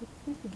with the